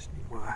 Just need my